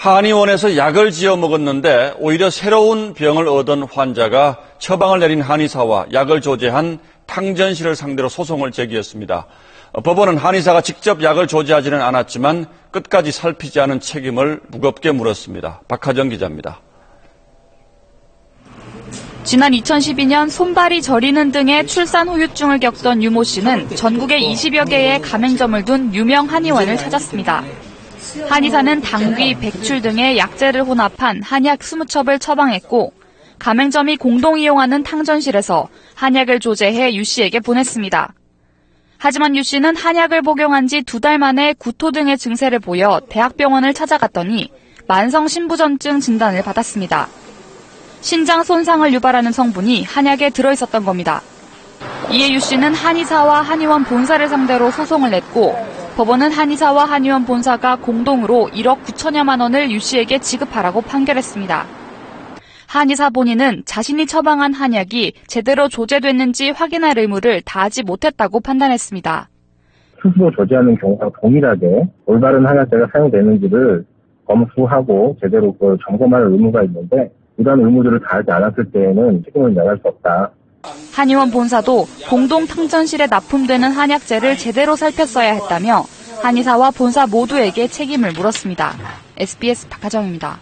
한의원에서 약을 지어 먹었는데 오히려 새로운 병을 얻은 환자가 처방을 내린 한의사와 약을 조제한 탕전실을 상대로 소송을 제기했습니다. 법원은 한의사가 직접 약을 조제하지는 않았지만 끝까지 살피지 않은 책임을 무겁게 물었습니다. 박하정 기자입니다. 지난 2012년 손발이 저리는 등의 출산 후유증을 겪던 유모 씨는 전국에 20여 개의 가맹점을 둔 유명 한의원을 찾았습니다. 한의사는 당귀, 백출 등의 약재를 혼합한 한약 20첩을 처방했고 가맹점이 공동 이용하는 탕전실에서 한약을 조제해 유 씨에게 보냈습니다. 하지만 유 씨는 한약을 복용한 지 두 달 만에 구토 등의 증세를 보여 대학병원을 찾아갔더니 만성 신부전증 진단을 받았습니다. 신장 손상을 유발하는 성분이 한약에 들어있었던 겁니다. 이에 유 씨는 한의사와 한의원 본사를 상대로 소송을 냈고 법원은 한의사와 한의원 본사가 공동으로 1억 9천여만 원을 유 씨에게 지급하라고 판결했습니다. 한의사 본인은 자신이 처방한 한약이 제대로 조제됐는지 확인할 의무를 다하지 못했다고 판단했습니다. 스스로 조제하는 경우랑 동일하게 올바른 한약재가 사용되는지를 검수하고 제대로 그 점검할 의무가 있는데 이런 의무들을 다하지 않았을 때에는 책임을 면할 수 없다. 한의원 본사도 공동 탕전실에 납품되는 한약재를 제대로 살폈어야 했다며 한의사와 본사 모두에게 책임을 물었습니다. SBS 박하정입니다.